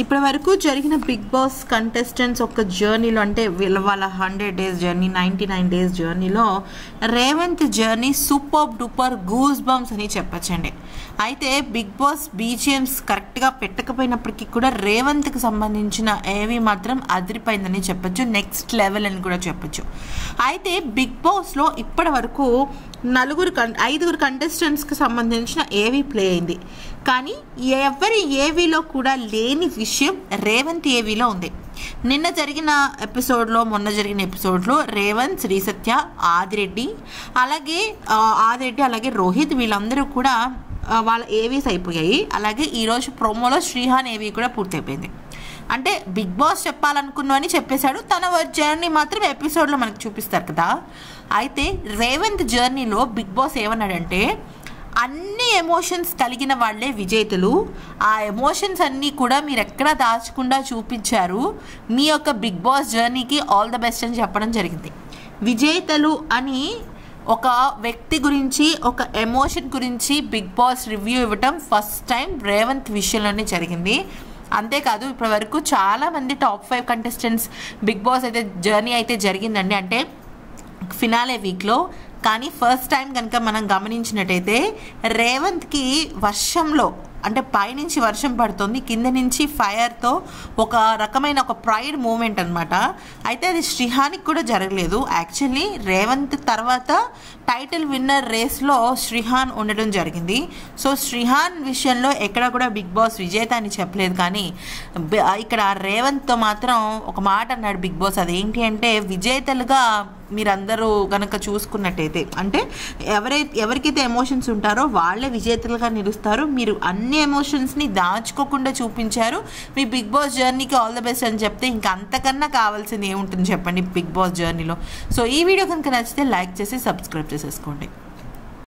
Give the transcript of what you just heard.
ఇప్పటి వరకు జరిగిన బిగ్ బాస్ కంటెస్టెంట్స్ ఒక జర్నీలో అంటే వీళ్ళ వాళ్ళ hundred days journey ninety nine days జర్నీలో Revanth journey super duper goose bumps అని చెప్పచ్చండి. అయితే బిగ్ బాస్ బీజిఎమ్స్ కరెక్ట్గా పెట్టకపోయినప్పటికీ కూడా రేవంత్కి సంబంధించిన ఏవి మాత్రం అదిరిపోయిందని చెప్పొచ్చు. నెక్స్ట్ లెవెల్ అని కూడా చెప్పొచ్చు. అయితే బిగ్ బాస్లో ఇప్పటి వరకు నలుగురు కం ఐదుగురు కంటెస్టెంట్స్కి సంబంధించిన ఏవి ప్లే అయింది. కానీ ఎవరి ఏవీలో కూడా లేని విషయం రేవంత్ ఏవీలో ఉంది. నిన్న జరిగిన ఎపిసోడ్లో మొన్న జరిగిన ఎపిసోడ్లో రేవంత్ శ్రీసత్య ఆదిరెడ్డి అలాగే ఆదిరెడ్డి అలాగే రోహిత్ వీళ్ళందరూ కూడా వాళ్ళ ఏవీస్ అయిపోయాయి. అలాగే ఈరోజు ప్రోమోలో శ్రీహాన్ ఏవీ కూడా పూర్తయిపోయింది. అంటే బిగ్ బాస్ చెప్పాలనుకున్నవని చెప్పేశాడు. తన జర్నీ మాత్రం ఎపిసోడ్లో మనకు చూపిస్తారు కదా. అయితే రేవంత్ జర్నీలో బిగ్ బాస్ ఏమన్నాడంటే అన్ని ఎమోషన్స్ కలిగిన వాళ్ళే విజేతలు. ఆ ఎమోషన్స్ అన్నీ కూడా మీరు ఎక్కడా దాచకుండా చూపించారు. మీ యొక్క బిగ్ బాస్ జర్నీకి ఆల్ ద బెస్ట్ అని చెప్పడం జరిగింది. విజేతలు అని ఒక వ్యక్తి గురించి ఒక ఎమోషన్ గురించి బిగ్ బాస్ రివ్యూ ఇవ్వటం ఫస్ట్ టైం రేవంత్ విషయంలోనే జరిగింది. అంతేకాదు ఇప్పటి వరకు చాలామంది top five contestants big boss అయితే జర్నీ అయితే జరిగిందండి. అంటే ఫినాలే వీక్లో కానీ ఫస్ట్ టైం కనుక మనం గమనించినట్టయితే రేవంత్కి వర్షంలో అంటే పైనుంచి వర్షం పడుతుంది కింద నుంచి ఫైర్తో ఒక రకమైన ఒక ప్రైడ్ మూమెంట్ అనమాట అయితే అది శ్రీహానికి కూడా జరగలేదు. యాక్చువల్లీ రేవంత్ తర్వాత టైటిల్ విన్నర్ రేస్లో శ్రీహాన్ ఉండడం జరిగింది. సో శ్రీహాన్ విషయంలో ఎక్కడ కూడా బిగ్ బాస్ విజేత అని చెప్పలేదు కానీ ఇక్కడ రేవంత్తో మాత్రం ఒక మాట అన్నాడు బిగ్ బాస్. అదేంటి అంటే విజేతలుగా మీరందరూ కనుక చూసుకున్నట్టయితే అంటే ఎవరైతే ఎవరికైతే ఎమోషన్స్ ఉంటారో వాళ్ళే విజేతలుగా నిలుస్తారు. మీరు అన్ని ఎమోషన్స్ని దాచుకోకుండా చూపించారు. మీ బిగ్ బాస్ జర్నీకి ఆల్ ద బెస్ట్ అని చెప్తే ఇంకా అంతకన్నా కావాల్సింది ఏముంటుంది చెప్పండి బిగ్ బాస్ జర్నీలో. సో ఈ వీడియో కనుక నచ్చితే లైక్ చేసి సబ్స్క్రైబ్ చేసేసుకోండి